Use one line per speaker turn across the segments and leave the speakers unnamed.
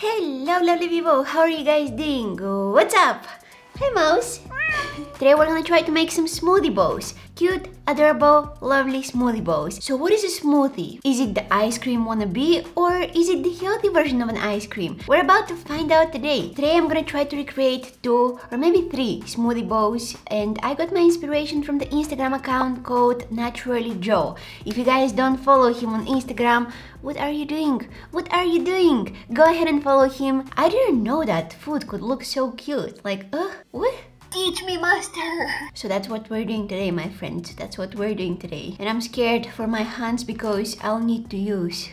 Hello, lovely people. How are you guys doing? What's up? Hey, mouse. Today we're gonna try to make some smoothie bowls. Cute, adorable, lovely smoothie bowls. So what is a smoothie? Is it the ice cream wannabe or is it the healthy version of an ice cream? We're about to find out today. Today I'm gonna try to recreate two or maybe three smoothie bowls and I got my inspiration from the Instagram account called Naturally Jo. If you guys don't follow him on Instagram, what are you doing? What are you doing? Go ahead and follow him. I didn't know that food could look so cute. Like, uh, what? Teach me, master! So that's what we're doing today, my friends. That's what we're doing today. And I'm scared for my hands because I'll need to use...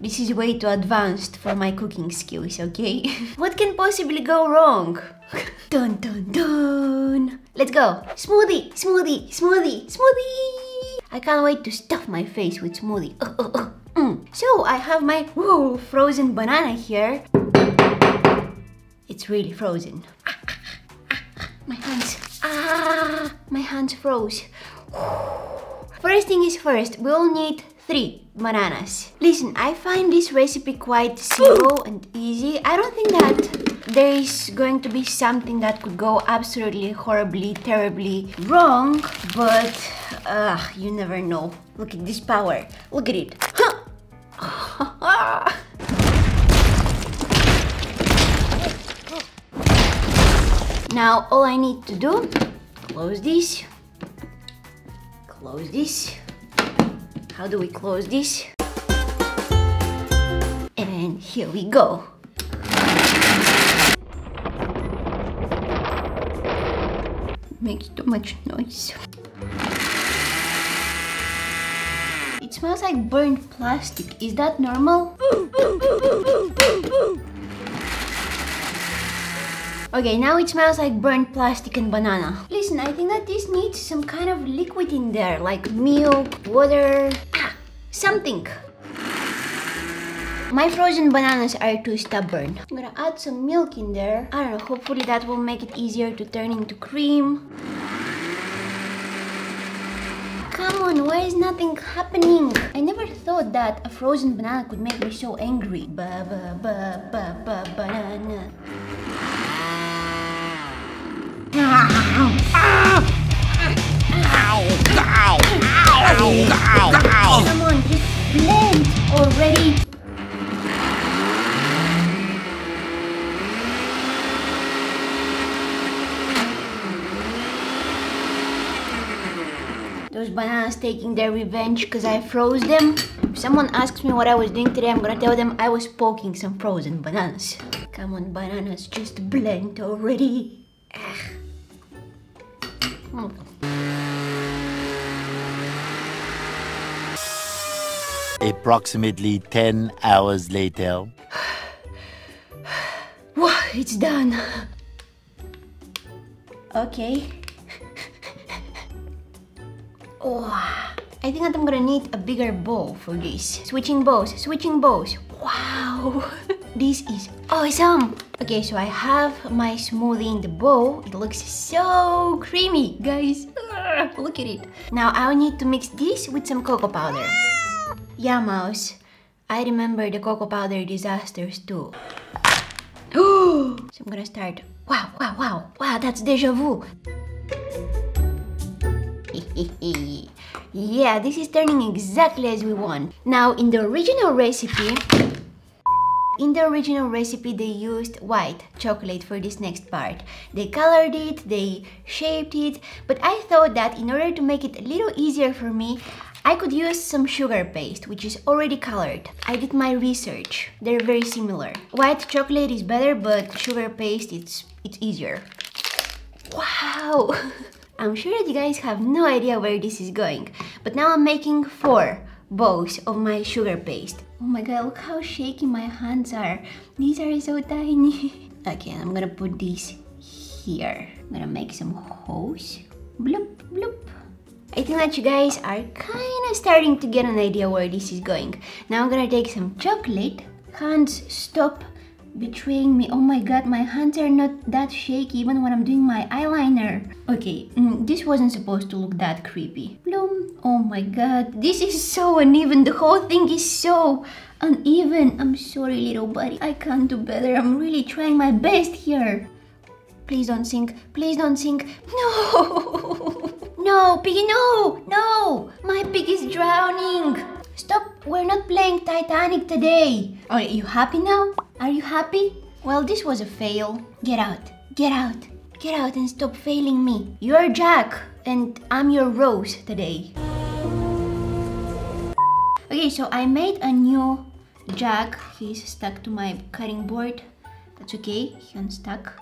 This is way too advanced for my cooking skills, okay? what can possibly go wrong? dun dun dun! Let's go! Smoothie! Smoothie! Smoothie! Smoothie! I can't wait to stuff my face with smoothie. Uh, uh, uh. Mm. So I have my whoa, frozen banana here. It's really frozen. My hands. Ah, my hands froze. First thing is first, we'll need three bananas. Listen, I find this recipe quite simple and easy. I don't think that there is going to be something that could go absolutely horribly, terribly wrong, but uh, you never know. Look at this power. Look at it. Now all I need to do, close this, close this. How do we close this? And here we go. Makes too much noise. It smells like burnt plastic. Is that normal? Okay, now it smells like burnt plastic and banana. Listen, I think that this needs some kind of liquid in there, like milk, water, ah, something. My frozen bananas are too stubborn. I'm gonna add some milk in there. I don't know, hopefully that will make it easier to turn into cream. Come on, why is nothing happening? I never thought that a frozen banana could make me so angry. Ba ba ba ba ba banana. Come on, just blend already. Those bananas taking their revenge because I froze them. If someone asks me what I was doing today, I'm gonna tell them I was poking some frozen bananas. Come on, bananas, just blend already. Mm.
Approximately 10 hours later.
Wow, it's done. Okay. oh, I think I'm gonna need a bigger bowl for this. Switching bowls, switching bowls. Wow, this is awesome. Okay, so I have my smoothie in the bowl. It looks so creamy, guys. Look at it. Now I'll need to mix this with some cocoa powder. Yeah, mouse. I remember the cocoa powder disasters too. so I'm gonna start. Wow, wow, wow, wow, that's deja vu. yeah, this is turning exactly as we want. Now, in the original recipe, in the original recipe, they used white chocolate for this next part. They colored it, they shaped it, but I thought that in order to make it a little easier for me, I could use some sugar paste, which is already colored. I did my research. They're very similar. White chocolate is better, but sugar paste, it's, it's easier. Wow! I'm sure that you guys have no idea where this is going, but now I'm making four bowls of my sugar paste. Oh my god, look how shaky my hands are. These are so tiny. okay, I'm gonna put these here. I'm gonna make some holes. Bloop, bloop. I think that you guys are kind of starting to get an idea where this is going. Now I'm gonna take some chocolate. Hands stop betraying me. Oh my god, my hands are not that shaky even when I'm doing my eyeliner. Okay, mm, this wasn't supposed to look that creepy. Bloom. Oh my god, this is so uneven. The whole thing is so uneven. I'm sorry, little buddy. I can't do better. I'm really trying my best here. Please don't sink. Please don't sink. No! No, Piggy, no! No! My pig is drowning! Stop! We're not playing Titanic today. Are you happy now? Are you happy? Well, this was a fail. Get out. Get out. Get out and stop failing me. You're Jack, and I'm your Rose today. Okay, so I made a new Jack. He's stuck to my cutting board. That's okay, he unstuck.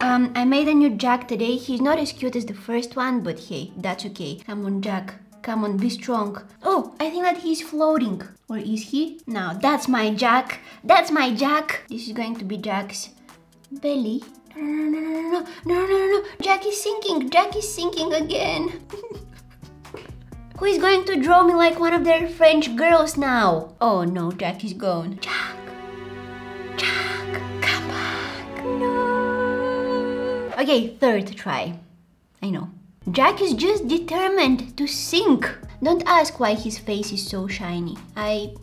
Um, I made a new Jack today. He's not as cute as the first one, but hey, that's okay. Come on, Jack. Come on, be strong. Oh, I think that he's floating. Or is he? Now, that's my Jack. That's my Jack. This is going to be Jack's belly. No, no, no, no, no, no, no, no. Jack is sinking. Jack is sinking again. Who is going to draw me like one of their French girls now? Oh no, Jack is gone. Jack. Okay, third try. I know. Jack is just determined to sink. Don't ask why his face is so shiny. I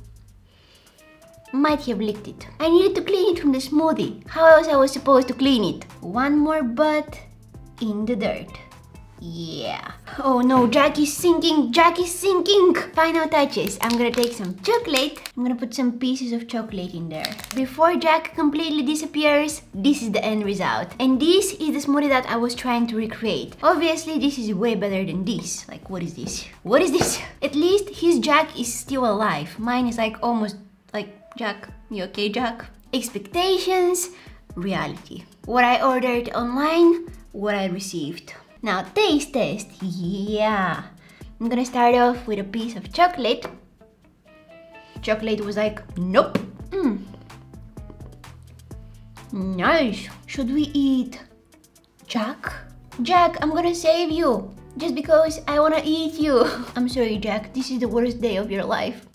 might have licked it. I needed to clean it from the smoothie. How else I was supposed to clean it? One more butt in the dirt. Yeah. Oh no, Jack is sinking. Jack is sinking. Final touches. I'm gonna take some chocolate. I'm gonna put some pieces of chocolate in there. Before Jack completely disappears, this is the end result. And this is the smoothie that I was trying to recreate. Obviously, this is way better than this. Like, what is this? What is this? At least his Jack is still alive. Mine is like almost like, Jack, you okay, Jack? Expectations, reality. What I ordered online, what I received. Now taste test, yeah. I'm gonna start off with a piece of chocolate. Chocolate was like, nope. Mm. Nice. Should we eat Jack? Jack, I'm gonna save you. Just because I wanna eat you. I'm sorry, Jack. This is the worst day of your life.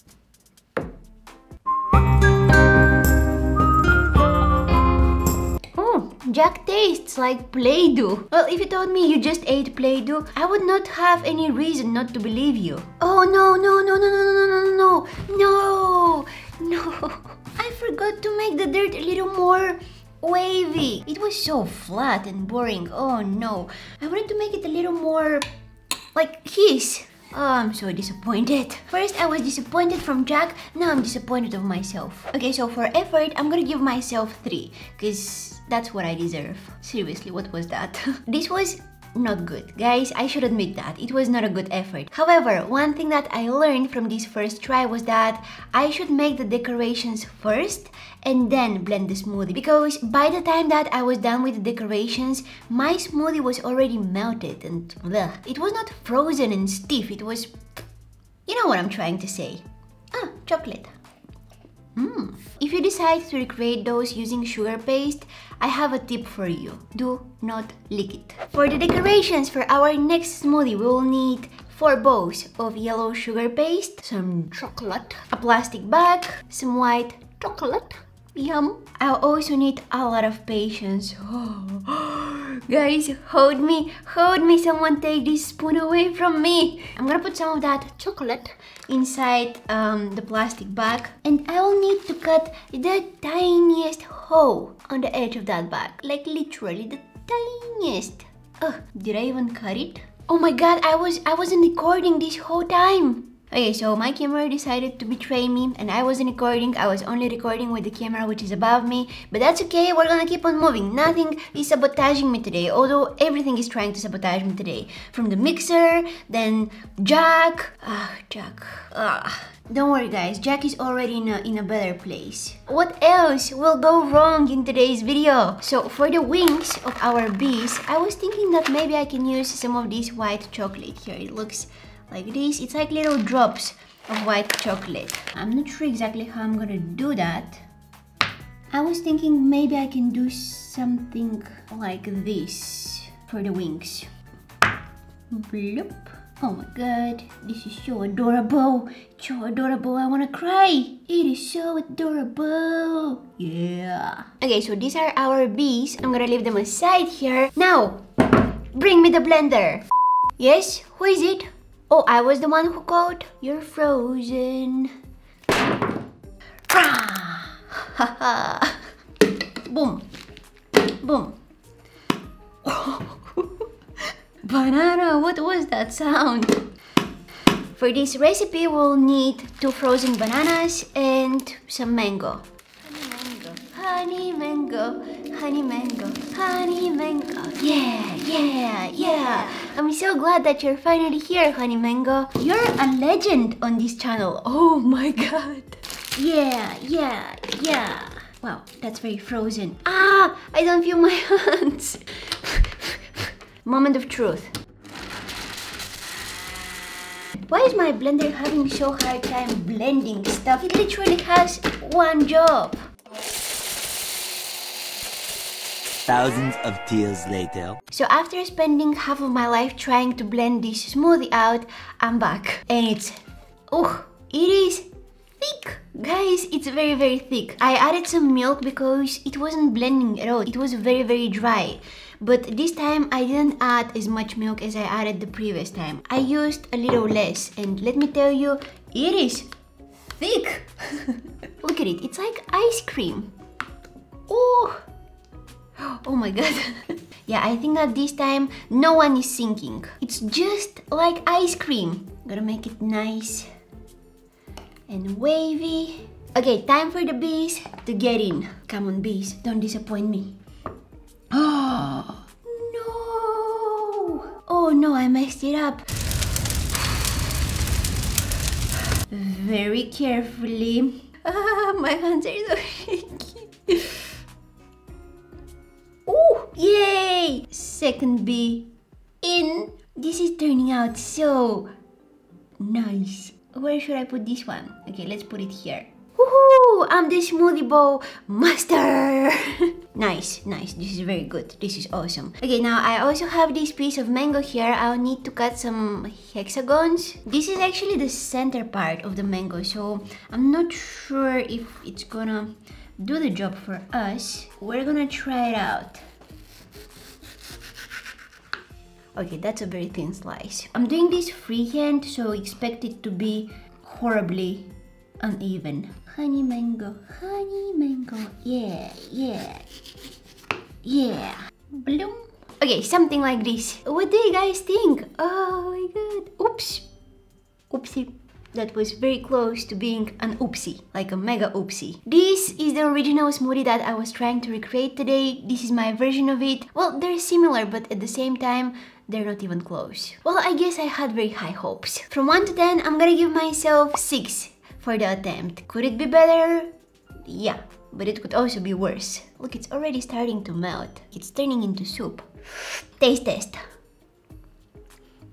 Jack tastes like Play-Doh. Well, if you told me you just ate Play-Doh, I would not have any reason not to believe you. Oh, no, no, no, no, no, no, no, no, no, no. I forgot to make the dirt a little more wavy. It was so flat and boring. Oh, no. I wanted to make it a little more like his. Oh, I'm so disappointed. First, I was disappointed from Jack. Now I'm disappointed of myself. Okay, so for effort, I'm gonna give myself three, because that's what I deserve. Seriously, what was that? this was not good. Guys, I should admit that. It was not a good effort. However, one thing that I learned from this first try was that I should make the decorations first and then blend the smoothie. Because by the time that I was done with the decorations, my smoothie was already melted and bleh. It was not frozen and stiff. It was... You know what I'm trying to say. Ah, chocolate. Mm. If you decide to recreate those using sugar paste, I have a tip for you. Do not lick it. For the decorations for our next smoothie, we will need 4 bowls of yellow sugar paste, some chocolate, a plastic bag, some white chocolate, yum. I'll also need a lot of patience. Guys, hold me, hold me, someone take this spoon away from me. I'm gonna put some of that chocolate inside um, the plastic bag and I will need to cut the tiniest hole on the edge of that bag. Like literally the tiniest. Ugh, did I even cut it? Oh my god, I was I wasn't recording this whole time. Okay, so my camera decided to betray me and I wasn't recording, I was only recording with the camera which is above me, but that's okay, we're gonna keep on moving. Nothing is sabotaging me today, although everything is trying to sabotage me today. From the mixer, then Jack, ah, Jack, ah. Don't worry guys, Jack is already in a, in a better place. What else will go wrong in today's video? So for the wings of our bees, I was thinking that maybe I can use some of this white chocolate here. It looks like this. It's like little drops of white chocolate. I'm not sure exactly how I'm gonna do that. I was thinking maybe I can do something like this for the wings. Bloop. Oh my god, this is so adorable. So adorable, I wanna cry. It is so adorable. Yeah. Okay, so these are our bees. I'm gonna leave them aside here. Now, bring me the blender. Yes, who is it? Oh, I was the one who called. You're frozen. Boom. Boom. Banana, what was that sound? For this recipe, we'll need two frozen bananas and some mango. Honey mango, honey mango, honey mango. Yeah, yeah, yeah. I'm so glad that you're finally here, honey mango. You're a legend on this channel. Oh my god. Yeah, yeah, yeah. Wow, that's very frozen. Ah, I don't feel my hands. Moment of truth. Why is my blender having so hard time blending stuff? It literally has one job.
Thousands of tears later.
So after spending half of my life trying to blend this smoothie out, I'm back. And it's... Oh, it is thick. Guys, it's very very thick. I added some milk because it wasn't blending at all. It was very very dry. But this time I didn't add as much milk as I added the previous time. I used a little less and let me tell you, it is thick. Look at it, it's like ice cream. Oh, oh my god. yeah, I think that this time no one is sinking. It's just like ice cream. Gotta make it nice and wavy. Okay, time for the bees to get in. Come on, bees, don't disappoint me. Oh, no! Oh no, I messed it up. Very carefully. Ah, my hands are so shaky. Oh, yay! Second bee, in. This is turning out so nice. Where should I put this one? Okay, let's put it here. Woohoo! I'm the smoothie bowl master! nice, nice. This is very good. This is awesome. Okay, now I also have this piece of mango here. I'll need to cut some hexagons. This is actually the center part of the mango, so I'm not sure if it's gonna do the job for us. We're gonna try it out. Okay, that's a very thin slice. I'm doing this freehand, so expect it to be horribly uneven. Honey mango, honey mango, yeah, yeah, yeah. Bloom. Okay, something like this. What do you guys think? Oh my god. Oops. Oopsie. That was very close to being an oopsie, like a mega oopsie. This is the original smoothie that I was trying to recreate today. This is my version of it. Well, they're similar, but at the same time, they're not even close. Well, I guess I had very high hopes. From 1 to 10, I'm gonna give myself 6 for the attempt. Could it be better? Yeah, but it could also be worse. Look, it's already starting to melt. It's turning into soup. Taste test.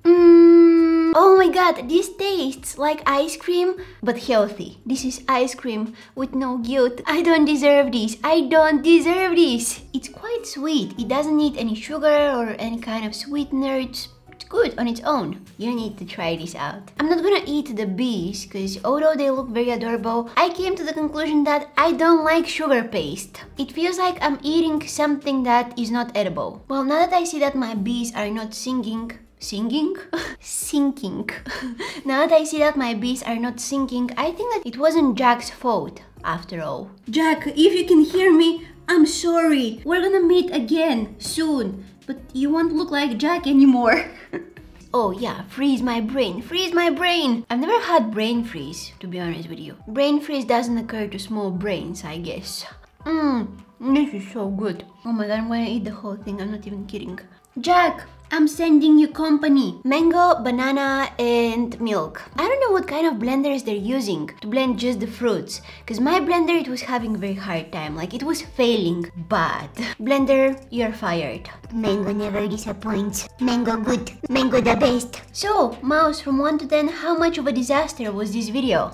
Mm, oh my god, this tastes like ice cream, but healthy. This is ice cream with no guilt. I don't deserve this. I don't deserve this. It's quite sweet. It doesn't need any sugar or any kind of sweetener. It's good on its own. You need to try this out. I'm not gonna eat the bees because although they look very adorable, I came to the conclusion that I don't like sugar paste. It feels like I'm eating something that is not edible. Well, now that I see that my bees are not singing, singing? sinking. now that I see that my bees are not sinking, I think that it wasn't Jack's fault after all. Jack, if you can hear me, I'm sorry. We're gonna meet again soon. But you won't look like Jack anymore. oh yeah, freeze my brain, freeze my brain! I've never had brain freeze, to be honest with you. Brain freeze doesn't occur to small brains, I guess. Mmm, this is so good. Oh my god, I'm gonna eat the whole thing, I'm not even kidding. Jack, I'm sending you company. Mango, banana, and milk. I don't know what kind of blenders they're using to blend just the fruits. Because my blender, it was having very hard time. Like, it was failing bad. Blender, you're fired.
Mango never disappoints. Mango good. Mango the best.
So, Mouse, from 1 to 10, how much of a disaster was this video?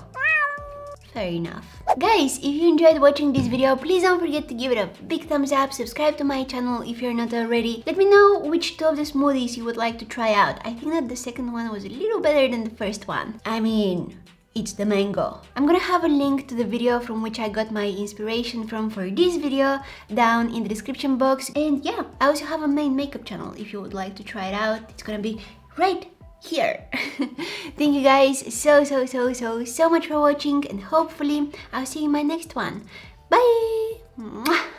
Fair enough. Guys, if you enjoyed watching this video, please don't forget to give it a big thumbs up, subscribe to my channel if you're not already. Let me know which two of the smoothies you would like to try out. I think that the second one was a little better than the first one. I mean, it's the mango. I'm gonna have a link to the video from which I got my inspiration from for this video down in the description box. And yeah, I also have a main makeup channel if you would like to try it out. It's gonna be right here. Thank you guys so, so, so, so, so much for watching and hopefully I'll see you in my next one. Bye!